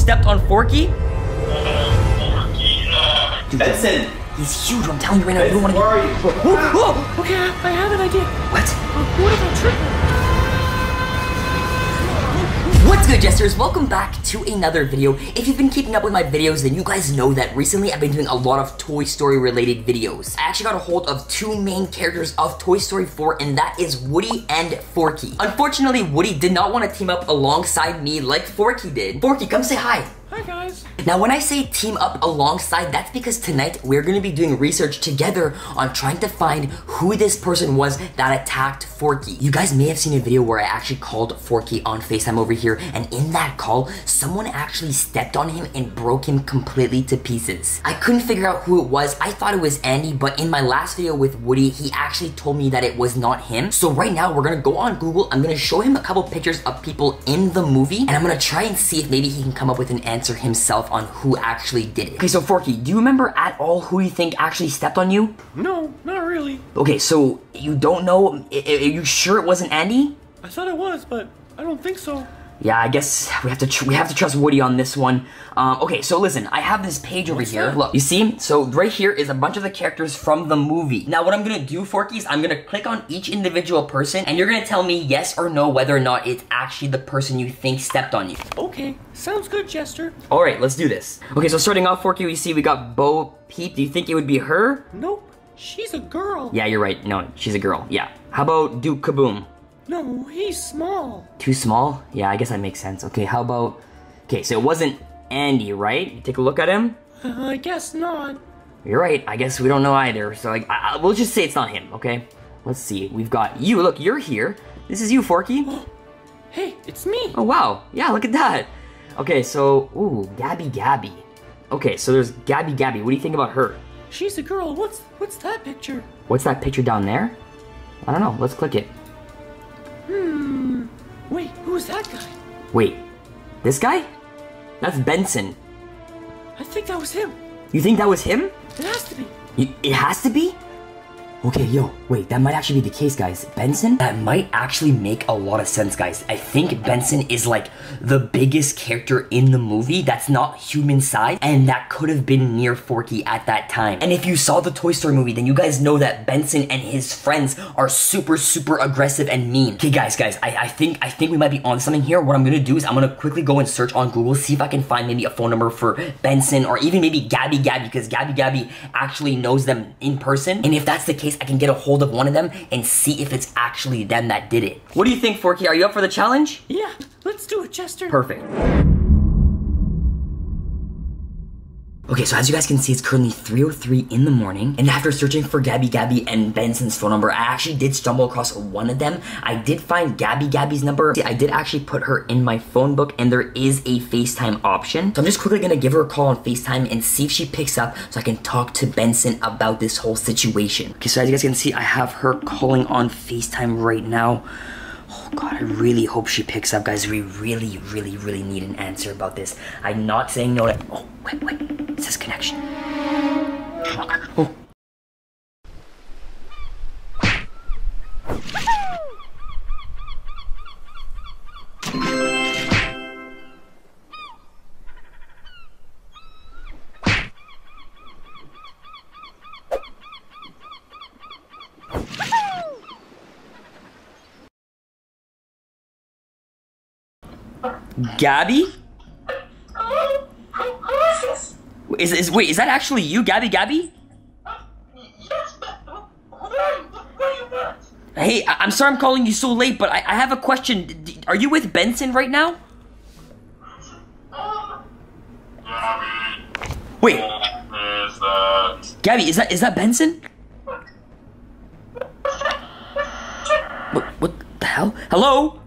stepped on Forky? Benson! He's huge, I'm telling you right now. You don't want to Where are you? Oh, oh, okay, I have an idea. What? What if I trip? What's good, Jesters? Welcome back to another video. If you've been keeping up with my videos, then you guys know that recently I've been doing a lot of Toy Story related videos. I actually got a hold of two main characters of Toy Story 4, and that is Woody and Forky. Unfortunately, Woody did not want to team up alongside me like Forky did. Forky, come say hi. Hi guys. Now, when I say team up alongside, that's because tonight we're gonna be doing research together on trying to find who this person was that attacked Forky. You guys may have seen a video where I actually called Forky on FaceTime over here, and in that call, someone actually stepped on him and broke him completely to pieces. I couldn't figure out who it was. I thought it was Andy, but in my last video with Woody, he actually told me that it was not him. So right now, we're gonna go on Google. I'm gonna show him a couple pictures of people in the movie, and I'm gonna try and see if maybe he can come up with an answer himself on who actually did it. Okay, so Forky, do you remember at all who you think actually stepped on you? No, not really. Okay, so you don't know? I- I- Are you sure it wasn't Andy? I thought it was, but I don't think so. Yeah, I guess we have to tr- we have to trust Woody on this one. Um, okay, so listen, I have this page over What's here. that? Look, you see? So right here is a bunch of the characters from the movie. Now, what I'm gonna do, Forky, is I'm gonna click on each individual person, and you're gonna tell me yes or no whether or not it's actually the person you think stepped on you. Okay, sounds good, Jester. All right, let's do this. Okay, so starting off, Forky, we see we got Bo Peep. Do you think it would be her? Nope, she's a girl. Yeah, you're right. No, she's a girl. Yeah. How about Duke Kaboom? No, he's small. Too small? Yeah, I guess that makes sense. Okay, how about... Okay, so it wasn't Andy, right? You take a look at him. Uh, I guess not. You're right. I guess we don't know either. So like, I, I, we'll just say it's not him, okay? Let's see. We've got you. Look, you're here. This is you, Forky. Hey, it's me. Oh, wow. Yeah, look at that. Okay, so... Ooh, Gabby Gabby. Okay, so there's Gabby Gabby. What do you think about her? She's a girl. What's what's that picture? What's that picture down there? I don't know. Let's click it. Hmm. Wait, who's that guy? Wait. This guy? That's Benson. I think that was him. You think that was him? It has to be. Y- It has to be? Okay, yo, wait, that might actually be the case, guys. Benson? That might actually make a lot of sense, guys. I think Benson is like the biggest character in the movie that's not human size, and that could have been near Forky at that time. And if you saw the Toy Story movie, then you guys know that Benson and his friends are super, super aggressive and mean. Okay, guys, guys, I, I think I think we might be on something here. What I'm gonna do is I'm gonna quickly go and search on Google, see if I can find maybe a phone number for Benson or even maybe Gabby Gabby, because Gabby Gabby actually knows them in person. And if that's the case, I can get a hold of one of them and see if it's actually them that did it. What do you think, Forky? Are you up for the challenge? Yeah, let's do it, Jester. Perfect. Okay, so as you guys can see, it's currently 3.03 in the morning, and after searching for Gabby Gabby and Benson's phone number, I actually did stumble across one of them. I did find Gabby Gabby's number. I did actually put her in my phone book, and there is a FaceTime option. So I'm just quickly gonna give her a call on FaceTime and see if she picks up so I can talk to Benson about this whole situation. Okay, so as you guys can see, I have her calling on FaceTime right now. Oh god, I really hope she picks up, guys. We really, really, really need an answer about this. I'm not saying no to. Oh, wait, wait. It says connection. Oh. Gabby? Is, is wait, is that actually you, Gabby Gabby? Hey, I- I'm sorry I'm calling you so late, but I, I have a question. D- are you with Benson right now? Wait, Is that Gabby, is that is that Benson? What what the hell? Hello?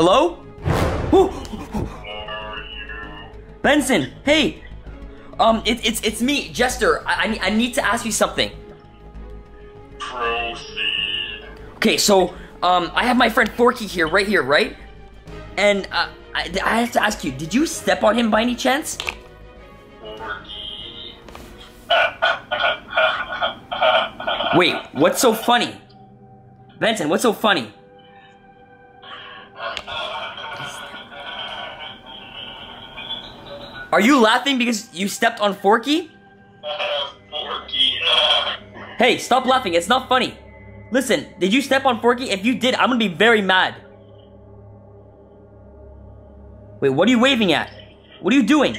Hello? Are you? Benson, hey. Um, it, it's it's me, Jester. I, I need I need to ask you something. Proceed. Okay, so um, I have my friend Forky here, right here, right? And uh, I, I have to ask you, did you step on him by any chance? Forky. Wait, what's so funny? Benson, what's so funny? Are you laughing because you stepped on Forky? Uh, Forky. Uh. Hey, stop laughing. It's not funny. Listen, did you step on Forky? If you did, I'm gonna be very mad. Wait, what are you waving at? What are you doing?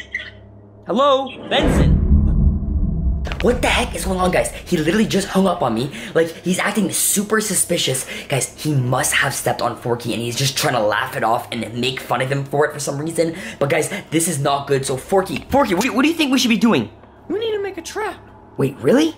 Hello? Benson? What the heck is going on, guys? He literally just hung up on me. Like, he's acting super suspicious. Guys, he must have stepped on Forky and he's just trying to laugh it off and make fun of him for it for some reason. But guys, this is not good. So, Forky, Forky, what do you, what do you think we should be doing? We need to make a trap. Wait, really?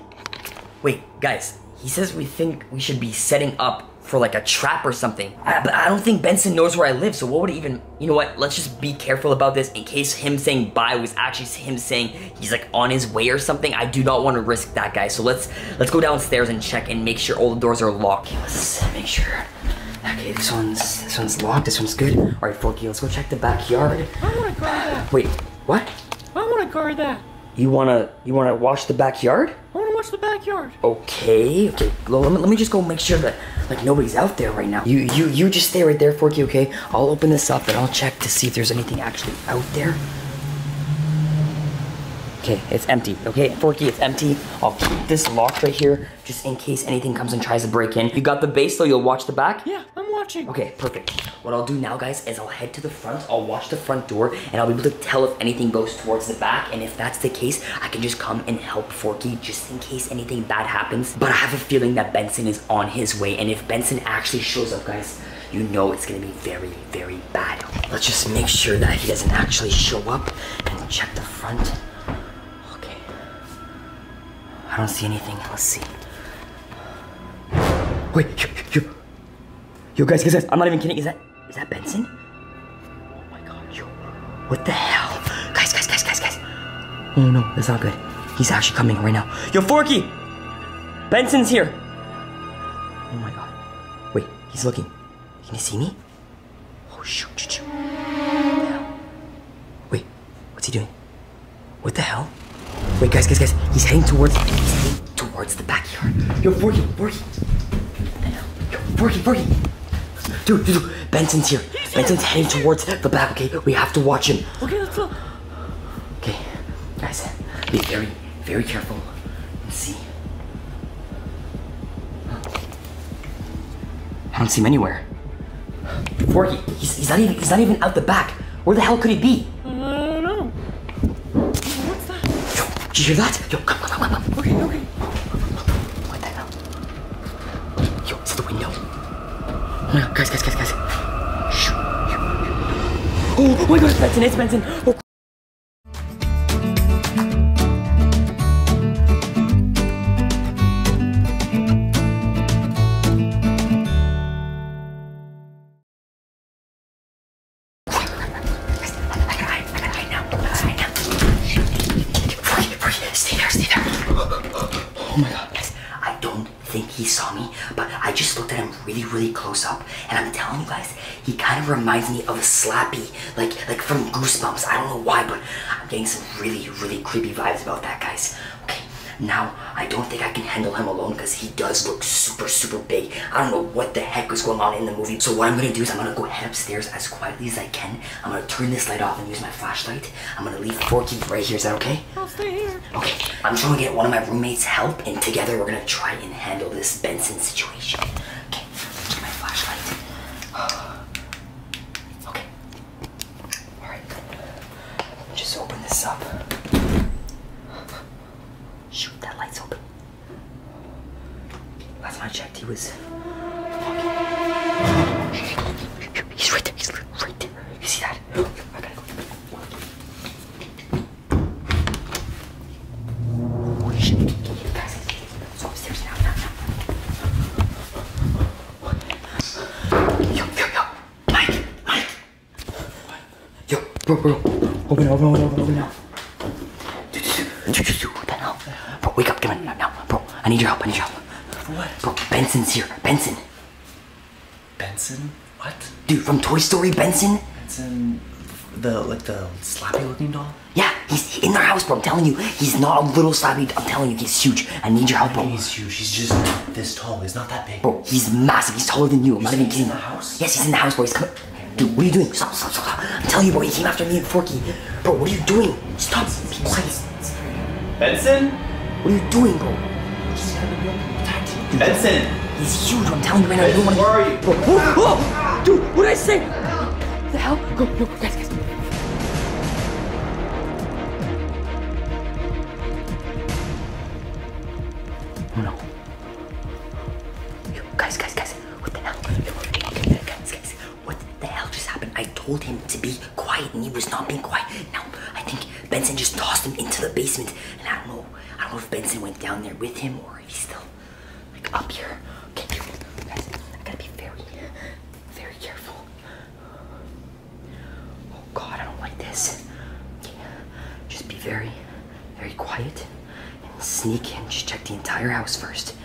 Wait, guys, he says we think we should be setting up for like a trap or something. I, but I don't think Benson knows where I live, so what would it even. You know what? Let's just be careful about this in case him saying bye was actually him saying he's like on his way or something. I do not want to risk that, guy, So let's let's go downstairs and check and make sure all the doors are locked. Okay, let's make sure. Okay, this one's this one's locked. This one's good. All right, Forky, let's go check the backyard. I want to guard that. Wait, what? I want to guard that. You wanna you wanna watch the backyard? I want to watch the backyard. Okay, okay. Well, let me, let me just go make sure that like nobody's out there right now. You you you just stay right there, Forky. Okay, I'll open this up and I'll check to see if there's anything actually out there. Okay, it's empty. Okay, Forky, it's empty. I'll keep this locked right here just in case anything comes and tries to break in. You got the base, so you'll watch the back. Yeah, I'm watching. Okay, perfect. What I'll do now, guys, is I'll head to the front, I'll watch the front door, and I'll be able to tell if anything goes towards the back, and if that's the case, I can just come and help Forky just in case anything bad happens. But I have a feeling that Benson is on his way, and if Benson actually shows up, guys, you know it's gonna be very, very bad. Let's just make sure that he doesn't actually show up and check the front. I don't see anything. Let's see. Wait, yo, yo, yo, guys, guys, guys, I'm not even kidding. Is that, is that Benson? Oh my god, yo, what the hell? Guys, guys, guys, guys, guys. Oh no, that's not good. He's actually coming right now. Yo, Forky! Benson's here. Oh my god. Wait, he's looking. Can he see me? Oh shoot, shoot, shoot. What? Wait, what's he doing? What the hell? Wait, guys, guys, guys. He's heading towards. He's heading towards the backyard. Yo, Forky, Forky. What the hell? Yo, Forky, Forky. Dude, dude, dude, Benson's here. Benson's heading towards the back. Okay, we have to watch him. Okay, let's look. Okay, guys, be very, very careful Let's see. I don't see him anywhere. Forky, he's, he's not even he's not even out the back. Where the hell could he be? I don't know. What's that? Yo, did you hear that? Yo, come, come, come, come. Okay, okay. What the hell? Yo, it's the window. Oh my god, guys, guys, guys, guys. Shh. Oh, oh my god, it's Benson, it's Benson. Oh. Really, really close up, and I'm telling you guys, he kind of reminds me of a Slappy, like like from Goosebumps. I don't know why, but I'm getting some really, really creepy vibes about that, guys. Okay, now I don't think I can handle him alone because he does look super, super big. I don't know what the heck was going on in the movie. So what I'm gonna do is I'm gonna go head upstairs as quietly as I can. I'm gonna turn this light off and use my flashlight. I'm gonna leave Forky right here. Is that okay? I'll stay here. Okay, I'm trying to get one of my roommates' help, and together we're gonna try and handle this Benson situation. Okay, get my flashlight. Okay. Alright. Just open up. Shoot, that light's open. Last time I checked, he was. He's right there, he's right there. You see that? I gotta go. Bro, bro. Open, open, open, open, open now. Dude, dude, dude, dude, dude, what the hell? Bro, wake up, come on, now, now. Bro, I need your help, I need your help. What? Bro, Benson's here. Benson. Benson? What? Dude, from Toy Story, Benson? Benson, the like the slappy looking doll? Yeah, he's in their house, bro. I'm telling you, he's not a little slappy. I'm telling you, he's huge. I need your help, bro. He's huge. He's just this tall. He's not that big. Bro, he's massive. He's taller than you. I'm not even he's in the house? Yes, he's in the house, bro. He's coming. Dude, what are you doing? Stop, stop, stop. I'm telling you, bro. He came after me and Forky. Bro, what are you doing? Stop. Be quiet. Benson? What are you doing, bro? Benson! He's huge. I'm telling you right now. You don't want Where are you? Bro, whoa, whoa. Dude, what did I say? What the hell? Go, go, guys, guys. I don't know. I don't know if Benson went down there with him or if he's still like up here. Okay, guys, I gotta be very, very careful. Oh God, I don't like this. Okay, just be very, very quiet and sneak and just check the entire house first.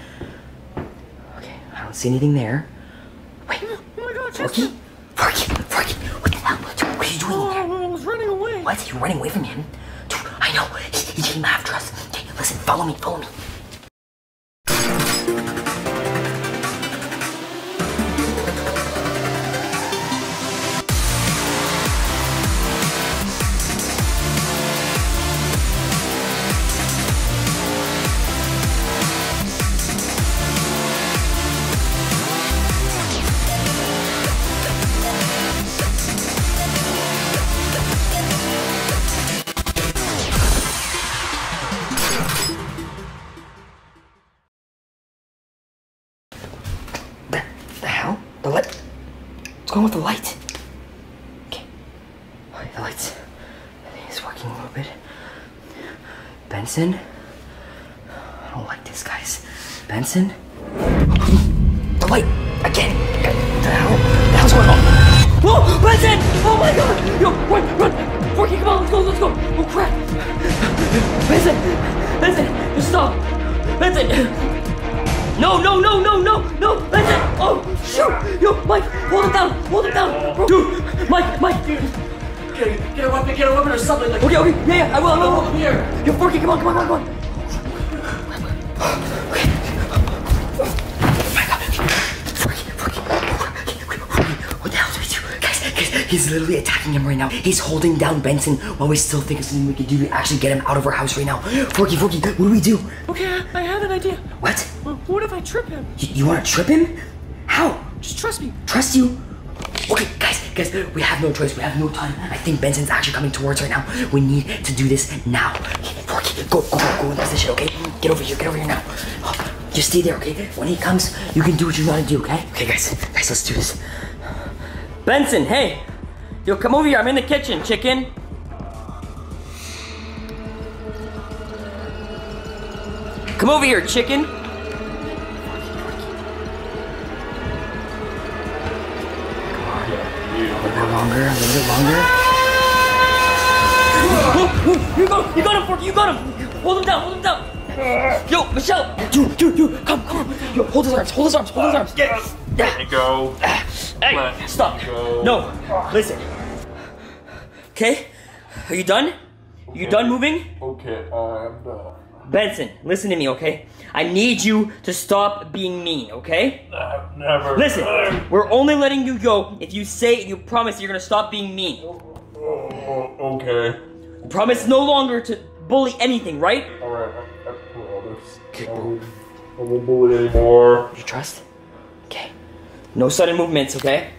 Okay, I don't see anything there. Wait, Oh my god, Forky! Forky, Forky, what the hell? What are you doing in there? Oh, I was running away. What? You're running away from him? I know. He came after us. Okay, listen, follow me, follow me. Going with the light? Okay. The lights. I think it's working a little bit. Benson? I don't like this, guys. Benson? The light! Again! The hell? The hell's going on? Whoa! Benson! Oh my god! Yo, run, run! Forky, come on, let's go, let's go! Oh crap! Benson! Benson! Stop! Benson! No, no, no, no, no, no! Benson! Oh, shoot! Yo, Mike, hold it down, hold it down! Bro. Dude, Mike, Mike! Get, get a weapon, get a weapon or something like Okay, okay, yeah, yeah, I will, I will, I will. Here. Yo, Forky, come on, come on, come on, come on! Oh my god. Forky, Forky. What the hell do we do? Guys, guys, he's literally attacking him right now. He's holding down Benson while we still think of something we can do to actually get him out of our house right now. Forky, Forky, what do we do? Okay, I, I have an idea. What? Well, what if I trip him? You, you want to trip him? How? Just trust me. Trust you? Okay, guys, guys, we have no choice. We have no time. I think Benson's actually coming towards right now. We need to do this now. Okay, go, go, go, go in position, okay? Get over here, get over here now. Just stay there, okay? When he comes, you can do what you want to do, okay? Okay, guys, guys, let's do this. Benson, hey! Yo, come over here. I'm in the kitchen, chicken. Come over here, chicken. Bit longer, a little bit longer. You got him, you got him, Forky, you got him! Hold him down, hold him down! Yo, Michelle! Dude, dude, dude, come, come! Yo, hold his arms, hold his arms, hold his arms! Let me go. Hey, Let stop! go. No, listen. Okay, are you done? You done moving? Okay, I'm done. Benson, listen to me, okay? I need you to stop being mean, okay? I've never. Listen, we're only letting you go if you say and you promise you're gonna stop being mean. Oh, okay. Promise no longer to bully anything, right? Alright, I, I promise. I won't, I won't bully anymore. You trust? Okay. No sudden movements, okay?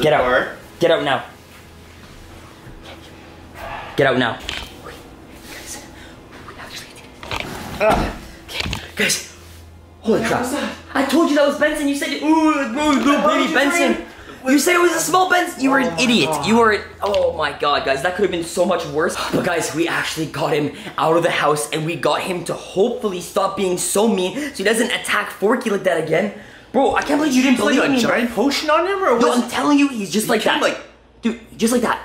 Get out. Get out now. Get out now. Guys, we actually did it. Ugh. Okay, guys. Holy crap. I told you that was Benson. You said, ooh, no, no, baby Benson. You said it was a small Benson. You were an oh idiot. You were, an- oh my god, guys. That could have been so much worse. But guys, we actually got him out of the house and we got him to hopefully stop being so mean so he doesn't attack Forky like that again. Bro, I can't believe you didn't believe a me. bro. giant potion on him, or No. I'm telling you, he's just like that. like- Dude, just like that.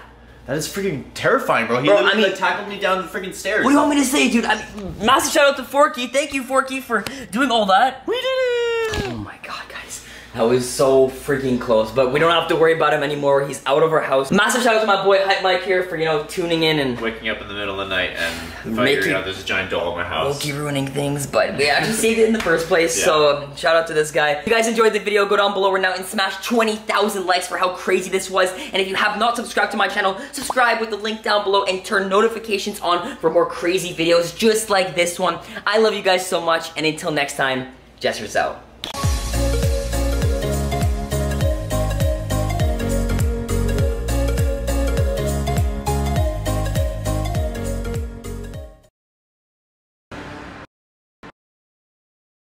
That is freaking terrifying, bro. He Bro, I literally mean- like, tackled me down the freaking stairs. What do you want me to say, dude? I mean, massive shout out to Forky. Thank you, Forky, for doing all that. We did it! Oh my god, guys. I was so freaking close, but we don't have to worry about him anymore. He's out of our house. Massive shout out to my boy HypeMyke here for, you know, tuning in and Waking up in the middle of the night and Making- figuring out there's a giant doll in my house. Loki ruining things, but we actually saved it in the first place. Yeah. So um, shout out to this guy. If you guys enjoyed the video, go down below right now and smash 20,000 likes for how crazy this was. And if you have not subscribed to my channel, subscribe with the link down below and turn notifications on for more crazy videos just like this one. I love you guys so much, and until next time, Jester's out.